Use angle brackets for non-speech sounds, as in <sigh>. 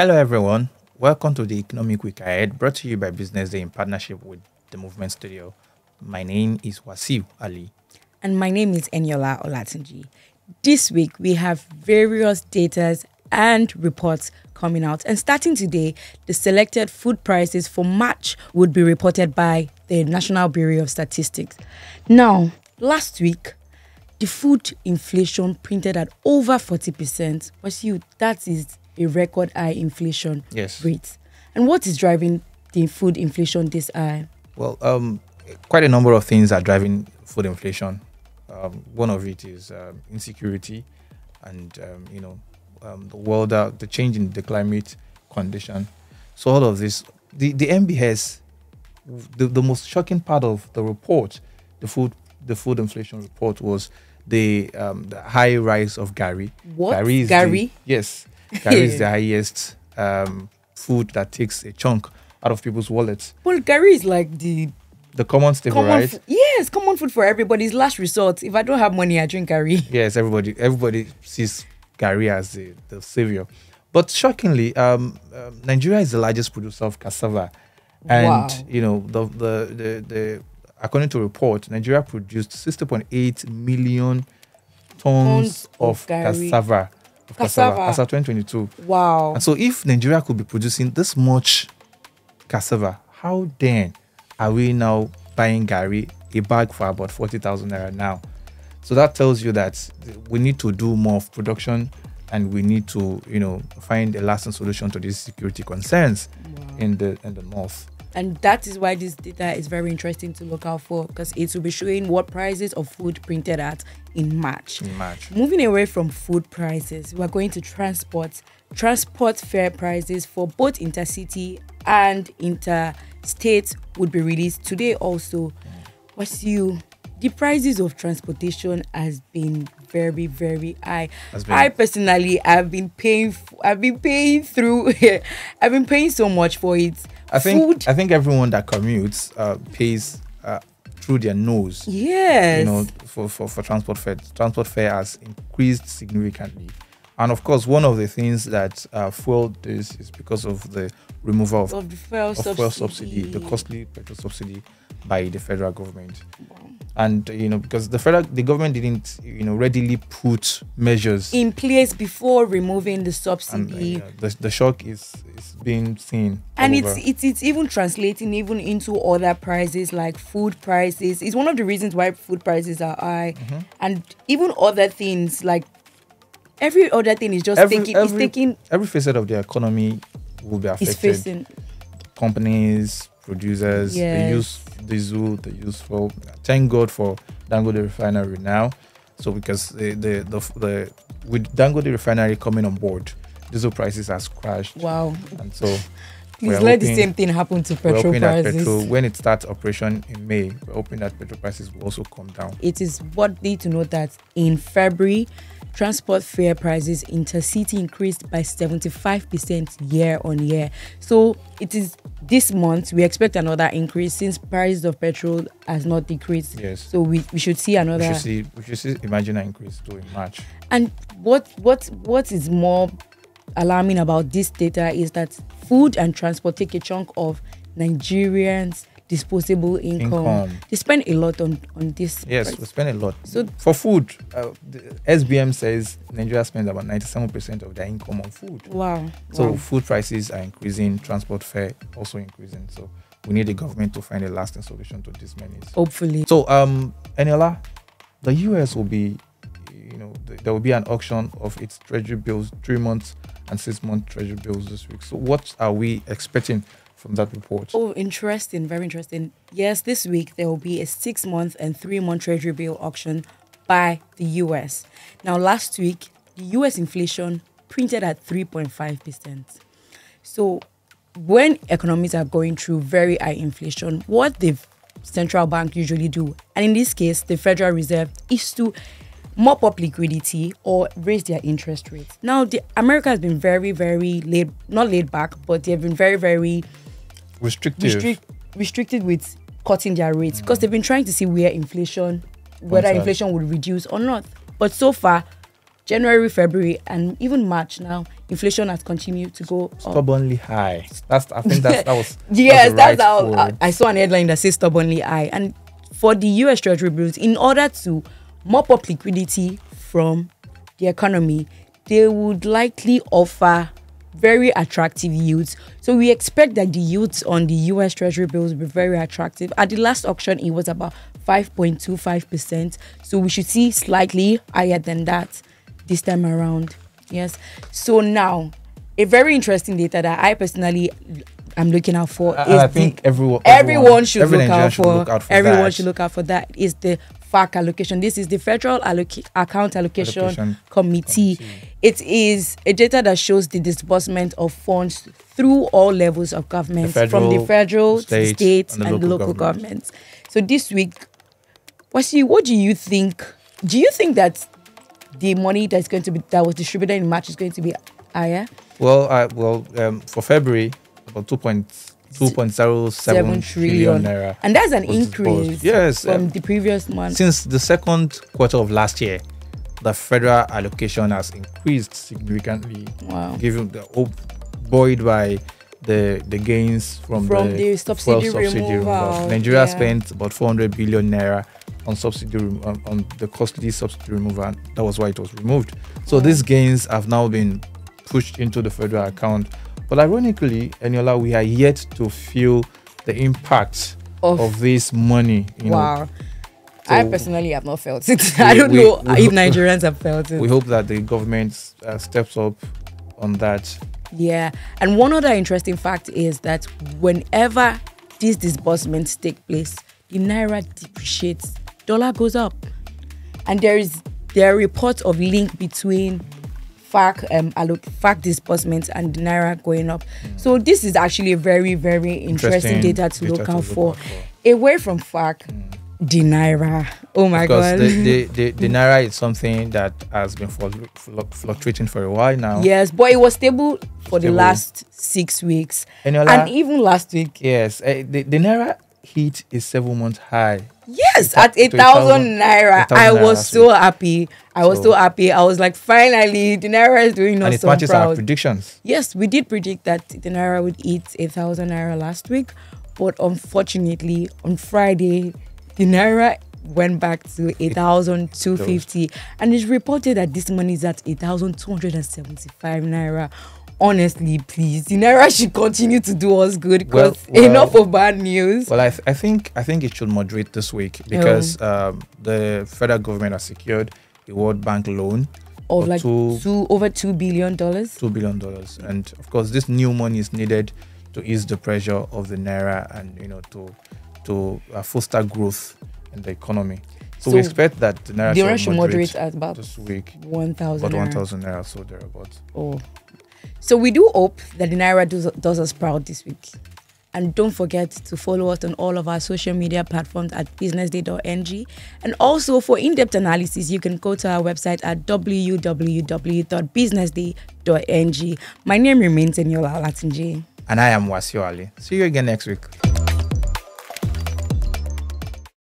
Hello, everyone. Welcome to the Economic Week Ahead, brought to you by Business Day in partnership with the Movement Studio. My name is Wasiu Ali. And my name is Eniola Olatunji. This week, we have various data and reports coming out. And starting today, the selected food prices for March would be reported by the National Bureau of Statistics. Now, last week, the food inflation printed at over 40%. But you, that is a record high inflation Yes. rate. And what is driving the food inflation this high? Well, um, quite a number of things are driving food inflation. Um, one of it is um, insecurity, and um, you know, um, the world, uh, the change in the climate condition. So all of this, the the NBS, the, the most shocking part of the report, the food the food inflation report was the um, the high rise of garri. What? garri is garri? The, yes, garri is the highest um, food that takes a chunk out of people's wallets. Well, garri is like the The common staple, common right? yes, common food for everybody's last resort. If I don't have money, I drink garri. <laughs> Yes, everybody everybody sees garri as the, the savior. But shockingly, um, um, Nigeria is the largest producer of cassava, and Wow. you know the, the the the according to report, Nigeria produced sixty point eight million tons, Tons of of, cassava. Of Cassava. cassava, as of 2022. Wow. And so, if Nigeria could be producing this much cassava, how then are we now buying garri a bag for about 40,000 naira now? So that tells you that we need to do more of production and we need to, you know, find a lasting solution to these security concerns in the in the north. And that is why this data is very interesting to look out for because it will be showing what prices of food printed at in March. In March. Moving away from food prices, we're going to transport. Transport fare prices for both intercity and interstate would be released today also. Mm. What's you? The prices of transportation has been very, very high. Been- I personally have been paying. f- I've been paying through. <laughs> I've been paying so much for it. I think Food. I think everyone that commutes uh, pays uh, through their nose. yes. you know, for, for, for transport fare. Transport fare has increased significantly. And of course, one of the things that uh, fueled this is because of the removal of, of the fuel of subsidy. fuel subsidy, the costly petrol subsidy by the federal government. And you know, because the federal the government didn't you know readily put measures in place before removing the and uh, subsidy. yeah, the, the shock is is being seen. and it's it's it's even translating even into other prices like food prices it's one of the reasons why food prices are high Mm-hmm. and even other things like every other thing is just every, taking every, it's taking every facet of the economy will be affected. is facing companies, producers, they use diesel, they use fuel. Thank God for Dangote refinery now. So because the the the, the with Dangote refinery coming on board, diesel prices has crashed, wow and so please let the same thing happen to petrol prices petrol when it starts operation in May, we're hoping that petrol prices will also come down. it is worthy to note that in February, transport fare prices intercity increased by 75% year on year. So it is this month we expect another increase since prices of petrol has not decreased. Yes. So we, we should see We another should see we should see imagine an increase too in March. and what what what is more alarming about this data is that food and transport take a chunk of Nigerians' disposable income. Income. They spend a lot on on this. Yes, price. we spend a lot. So For food, uh, the SBM says Nigeria spends about 97% of their income on food. wow. So wow. food prices are increasing, transport fare also increasing. So we need the government to find a lasting solution to this menace. hopefully. So um, Eniola, the US will be, you know, there will be an auction of its treasury bills, three months and six month treasury bills this week. So what are we expecting from that report? Oh, interesting. Very interesting. Yes, this week there will be a six month and three month treasury bill auction by the US. Now, last week, the US inflation printed at 3.5%. So, when economies are going through very high inflation, what the central bank usually do, and in this case, the Federal Reserve, is to mop up liquidity or raise their interest rates. Now, the America has been very, very laid, not laid back, but they have been very, very Restrictive. restrict, restricted with cutting their rates because they've been trying to see where inflation, whether inflation would reduce or not. But so far, January, February, and even March now, inflation has continued to go up. Stubbornly high. That's I think that's, that was <laughs> yes, that's, that's how I, I saw an headline that says stubbornly high. And for the US Treasury bills, in order to mop up liquidity from the economy, they would likely offer very attractive yields. So we expect that the yields on the US Treasury bills will be very attractive. At the last auction, it was about 5.25%. So we should see slightly higher than that this time around. Yes. So now, a very interesting data that I personally am looking out for I, is I think the, everyone, everyone should every look out should for, look out for everyone that. should look out for that is the FAC allocation. This is the Federal Alloc- Account Allocation, Allocation Committee. Committee. It is a data that shows the disbursement of funds through all levels of government, The from the federal, federal, state, to state, and and, the the local local government. governments. So this week, Wasi, what do you think? Do you think that the money that's going to be that was distributed in March is going to be higher? Well, I well um, for February about two point two point zero seven trillion naira. and that's an increase. Yes, from um, the previous month. Since the second quarter of last year, the federal allocation has increased significantly, Wow. given the oh, buoyed by the the gains from, From the, the fuel subsidy removal, Nigeria yeah. spent about 400 billion naira on subsidy on, on the costly subsidy removal. And that was why it was removed. So Wow. these gains have now been pushed into the federal account. But ironically, Eniola, we are yet to feel the impact Of- of, this money. You know, wow. I personally have not felt it. <laughs> I don't we- know we if <laughs> Nigerians have felt it. we hope that the government uh, steps up on that. Yeah. And one other interesting fact is that whenever these disbursements take place, the naira depreciates, dollar goes up. And there is there are reports of link between FAC um alloc- FAC disbursements and the naira going up. So this is actually a very, very interesting, Interesting data to look out for. Away from FAC, the naira. Oh my because god. the, the, <laughs> the, the naira is something that has been flu- flu- fluctuating for a while now. Yes, but it was stable for the last six weeks. Eniola, And even last week, yes, eh, the, the naira hit a seven month high. Yes, at a thousand naira. I was so happy. I was So- so happy. I was like, finally, the naira is doing and us it so matches our predictions. yes, we did predict that the naira would eat a thousand naira last week, but unfortunately, on Friday, the naira went back to a thousand two fifty, and it's reported that this money is at a thousand two hundred and seventy-five naira. Honestly, please, the naira should continue to do us good because well- <laughs> enough of bad news. Well, I, th- I think I think it should moderate this week because um, the federal government has secured a World Bank loan of like two- two over two billion dollars. two billion dollars, and of course, this new money is needed to ease the pressure of the naira and you know to to uh, foster growth in the economy. So, we expect that the naira should should moderate moderate at about this week, one thousand. about one thousand naira, so thereabouts. Oh, so we do hope that the naira does, does us proud this week. And don't forget to follow us on all of our social media platforms at businessday.ng. And also for in-depth analysis, you can go to our website at www.businessday.ng. My name remains Eniola Latinji. And I am Wasiu Ali. See you again next week.